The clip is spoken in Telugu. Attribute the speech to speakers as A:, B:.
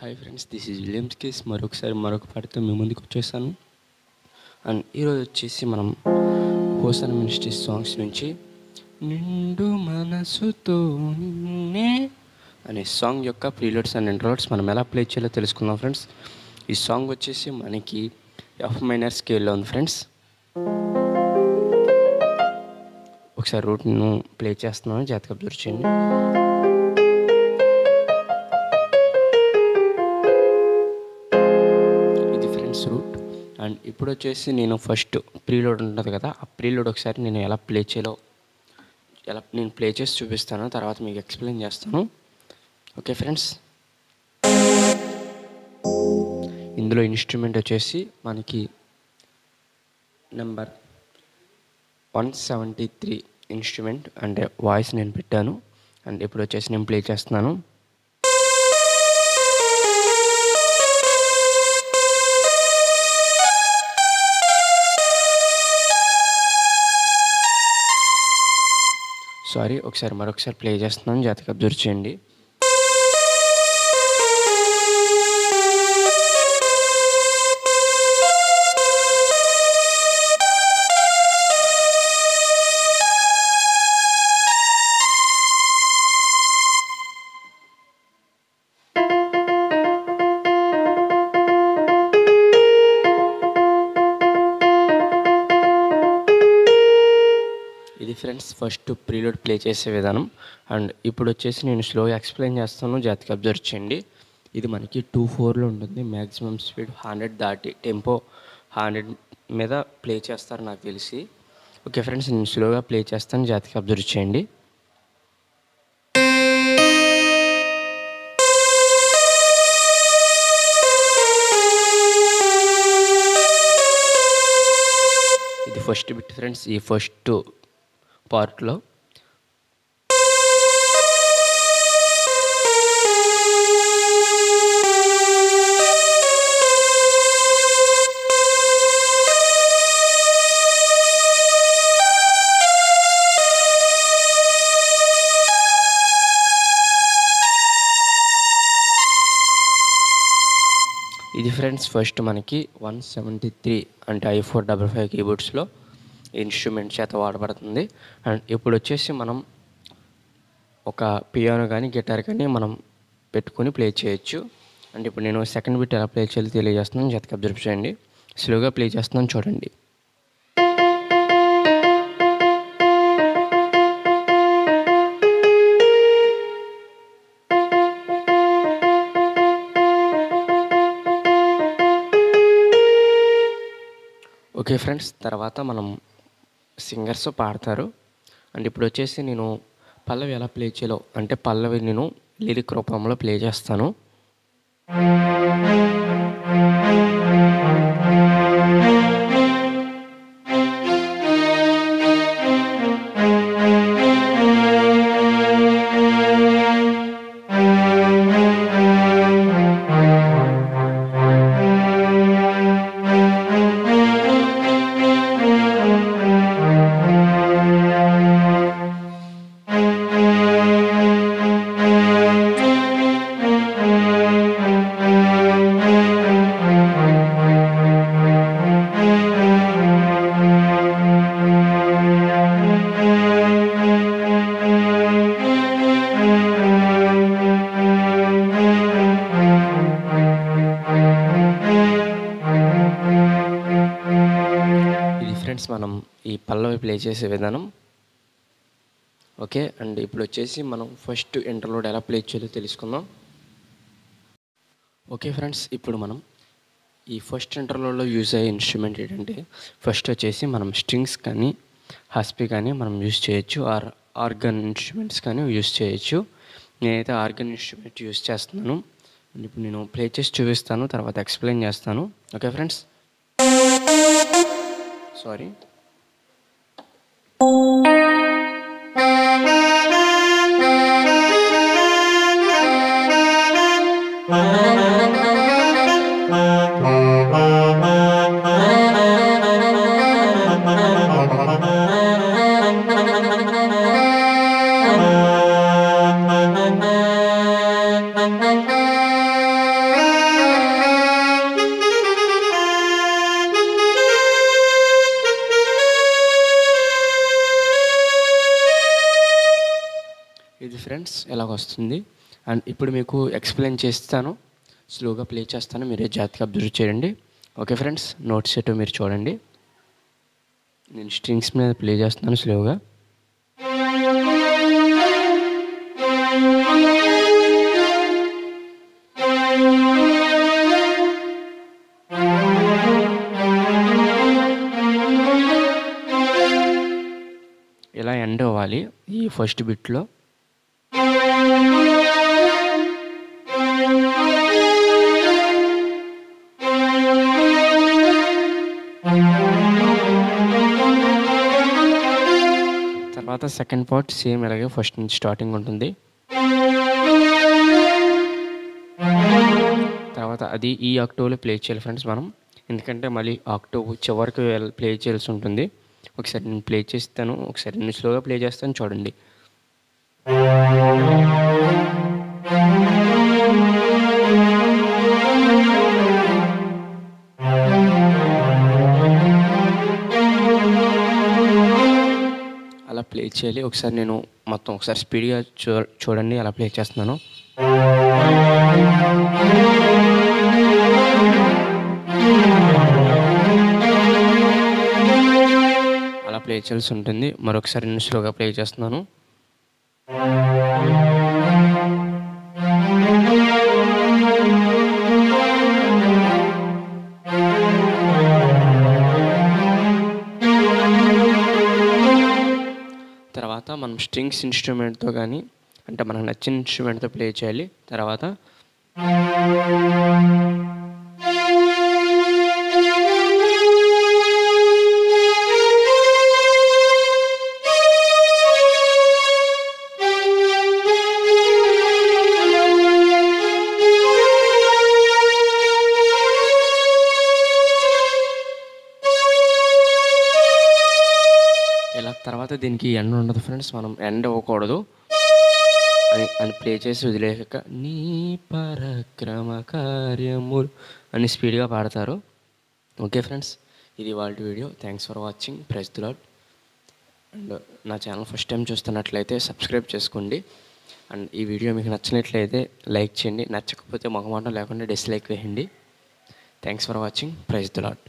A: Hi friends this is Williams case మరొకసారి మరొక పాటతో మీ ముందుకు వచ్చేసాను అండ్ ఈరోజు వచ్చేసి మనం హోసన్ మినిస్ట్రీ సాంగ్స్ నుంచి నిండు మనసుతో అనే సాంగ్ యొక్క ప్రీలోడ్స్ అండ్ ఇంట్రోడ్స్ మనం ఎలా ప్లే చేయాలో తెలుసుకుందాం ఫ్రెండ్స్ ఈ సాంగ్ వచ్చేసి మనకి ఎఫ్ మైనర్ స్కేల్లో ఉంది ఫ్రెండ్స్ ఒకసారి రూట్ను ప్లే చేస్తున్నాను జాతక అబ్జర్వ్ చేయండి. ఇది ఫ్రెండ్స్ రూట్ అండ్ ఇప్పుడు వచ్చేసి నేను ఫస్ట్ ప్రీలోడ్ ఉంటుంది కదా ఆ ప్రీలోడ్ ఒకసారి నేను ఎలా ప్లే చేయాలో ఎలా నేను ప్లే చేసి చూపిస్తాను తర్వాత మీకు ఎక్స్ప్లెయిన్ చేస్తాను. ఓకే ఫ్రెండ్స్ ఇందులో ఇన్స్ట్రుమెంట్ వచ్చేసి మనకి number one seventy three instrument అంటే వాయిస్ నేను పెట్టాను. అండ్ ఇప్పుడు వచ్చేసి నేను ప్లే చేస్తున్నాను. సారీ ఒకసారి మరొకసారి ప్లే చేస్తున్నాను. జాతక అబ్జర్వ్ చేయండి. ఫ్రెండ్స్ ఫస్ట్ ప్రీలోడ్ ప్లే చేసే విధానం. అండ్ ఇప్పుడు వచ్చేసి నేను స్లోగా ఎక్స్ప్లెయిన్ చేస్తాను. జాతికి అబ్జర్వ్ చేయండి. ఇది మనకి టూ ఫోర్లో ఉంటుంది. మ్యాక్సిమం స్పీడ్ హండ్రెడ్ దాటి టెంపో హండ్రెడ్ మీద ప్లే చేస్తారు నాకు తెలిసి. ఓకే ఫ్రెండ్స్ నేను స్లోగా ప్లే చేస్తాను. జాతికి అబ్జర్వ్ చేయండి. ఇది ఫస్ట్ బిట్ ఫ్రెండ్స్ ఈ ఫస్ట్ పార్ట్లో. ఇది ఫ్రెండ్స్ ఫస్ట్ మనకి వన్ సెవెంటీ త్రీ అంటే ఐ ఫోర్ డబల్ ఫైవ్ కీబోర్డ్స్లో. ఇన్స్ట్రుమెంట్ చేత వాడబడుతుంది. అండ్ ఇప్పుడు వచ్చేసి మనం ఒక పియానో కానీ గిటార్ కానీ మనం పెట్టుకొని ప్లే చేయొచ్చు. అండ్ ఇప్పుడు నేను సెకండ్ బిట్ ఎలా ప్లే చేయాలో తెలియజేస్తున్నాను. జతకి అబ్జర్వ్ చేయండి. స్లోగా ప్లే చేస్తున్నాను చూడండి. ఓకే ఫ్రెండ్స్ తర్వాత మనం సింగర్స్ పాడతారు. అండ్ ఇప్పుడు వచ్చేసి నేను పల్లవి ఎలా ప్లే చేయాలో అంటే పల్లవి నేను లిరిక్ రూపంలో ప్లే చేస్తాను. ఫ్రెండ్స్ మనం ఈ పల్లవి ప్లే చేసే విధానం. ఓకే అండ్ ఇప్పుడు వచ్చేసి మనం ఫస్ట్ ఇంటర్లోడ్ ఎలా ప్లే చేయాలో తెలుసుకుందాం. ఓకే ఫ్రెండ్స్ ఇప్పుడు మనం ఈ ఫస్ట్ ఇంటర్లోడ్లో యూజ్ అయ్యే ఇన్స్ట్రుమెంట్ ఏంటంటే ఫస్ట్ వచ్చేసి మనం స్ట్రింగ్స్ కానీ హస్పీ కానీ మనం యూజ్ చేయొచ్చు ఆర్ ఆర్గన్ ఇన్స్ట్రుమెంట్స్ కానీ యూజ్ చేయొచ్చు. నేనైతే ఆర్గన్ ఇన్స్ట్రుమెంట్ యూజ్ చేస్తున్నాను. ఇప్పుడు నేను ప్లే చేసి చూపిస్తాను తర్వాత ఎక్స్ప్లెయిన్ చేస్తాను. Okay friends? సారీ ఫ్రెండ్స్ ఎలాగ వస్తుంది. అండ్ ఇప్పుడు మీకు ఎక్స్ప్లెయిన్ చేస్తాను. స్లోగా ప్లే చేస్తాను మీరే జాగ్రత్తగా అబ్జర్వ్ చేయండి. ఓకే ఫ్రెండ్స్ నోట్స్ ఎటు మీరు చూడండి. నేను స్ట్రింగ్స్ మీద ప్లే చేస్తున్నాను స్లోగా. ఇలా ఎండ్ అవ్వాలి ఈ ఫస్ట్ బిట్లో? తర్వాత సెకండ్ పార్ట్ సేమ్ ఇలాగే ఫస్ట్ నుంచి స్టార్టింగ్ ఉంటుంది. తర్వాత అది ఈ ఆక్టోవ్లో ప్లే చేయాలి ఫ్రెండ్స్ మనం. ఎందుకంటే మళ్ళీ ఆక్టోవ్ చివరికి ప్లే చేయాల్సి ఉంటుంది. ఒకసారి నేను ప్లే చేస్తాను ఒకసారి నేను స్లోగా ప్లే చేస్తాను చూడండి. చేయాలి. ఒకసారి నేను మొత్తం ఒకసారి స్పీడ్గా చూ చూడండి. అలా ప్లే చేస్తున్నాను. అలా ప్లే చేయాల్సి ఉంటుంది. మరొకసారి నేను స్లోగా ప్లే చేస్తున్నాను. తర్వాత మనం స్ట్రింగ్స్ ఇన్స్ట్రుమెంట్తో కానీ అంటే మనకు నచ్చిన ఇన్స్ట్రుమెంట్తో ప్లే చేయాలి. తర్వాత ఇలా తర్వాత దీనికి ఎండ ఉండదు ఫ్రెండ్స్ మనం ఎండ ఇవ్వకూడదు అని అని ప్లే చేసి వదిలేక నీ పరక్రమ కార్యములు అని స్పీడ్గా పాడతారు. ఓకే ఫ్రెండ్స్ ఇది వాళ్ళ video. Thanks for watching praise Lord and నా ఛానల్ ఫస్ట్ టైం చూస్తున్నట్లయితే సబ్స్క్రైబ్ చేసుకోండి. అండ్ ఈ వీడియో మీకు నచ్చినట్లయితే లైక్ చేయండి. నచ్చకపోతే మొహమాటం లేకుండా డిస్లైక్ వేయండి. Thanks for watching praise the Lord